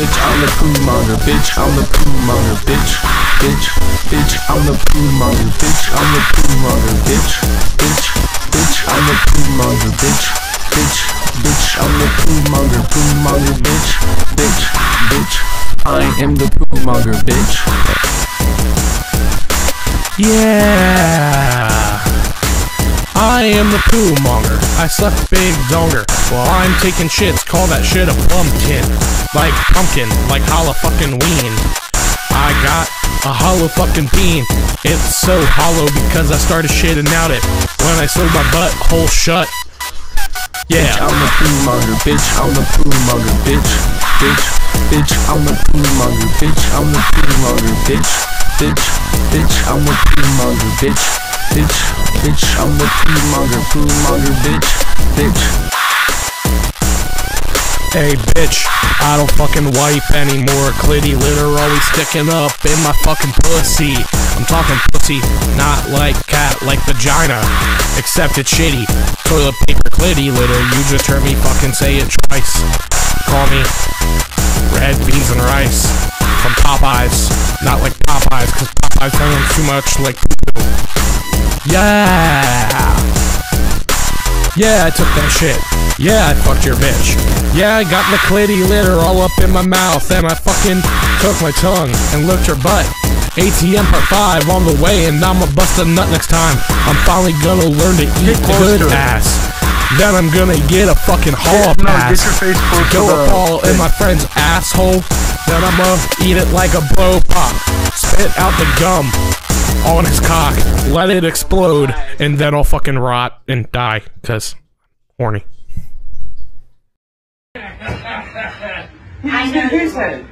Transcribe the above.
bitch, I'm the poo monger, bitch, I'm the poo monger, bitch, bitch, bitch, I'm the poo monger, bitch, I'm the poo monger, bitch, bitch, bitch, I'm the poo monger, bitch, bitch, bitch, I'm the poo monger, poo monger, bitch, bitch, bitch, I am the poo monger, bitch. Yeah. Am the poo monger. I suck big donger while I'm taking shits. Call that shit a pumpkin. Like pumpkin, like hollow fucking ween. I got a hollow fucking bean. It's so hollow because I started shitting out it when I sewed my butt butthole shut. Yeah. I'm the poo monger, bitch, I'm the poo monger, bitch, bitch, bitch, I'm the poo monger, bitch, I'm the poo monger, bitch, bitch, bitch, I'm the poo monger, bitch, bitch, bitch, I'm the poo monger, poo monger, bitch, bitch. Hey bitch, I don't fucking wipe anymore. Clitty litter always sticking up in my fucking pussy. I'm talking pussy, not like cat, like vagina. Except it's shitty. Toilet paper clitty litter, you just heard me fucking say it twice. Call me red beans and rice from Popeyes. Not like Popeyes, cause Popeyes sounds too much like poo. Yeah! Yeah, I took that shit. Yeah, I fucked your bitch. Yeah, I got the clitty litter all up in my mouth, and I fucking took my tongue and licked her butt. ATM part 5 on the way, and I'ma bust a nut next time. I'm finally gonna learn to eat good to ass. Then I'm gonna get a fucking hall no, pass. get your face close Go up all in my friend's asshole. Then I'ma eat it like a blow pop. Spit out the gum on his cock. Let it explode, and then I'll fucking rot and die, cause horny. I know.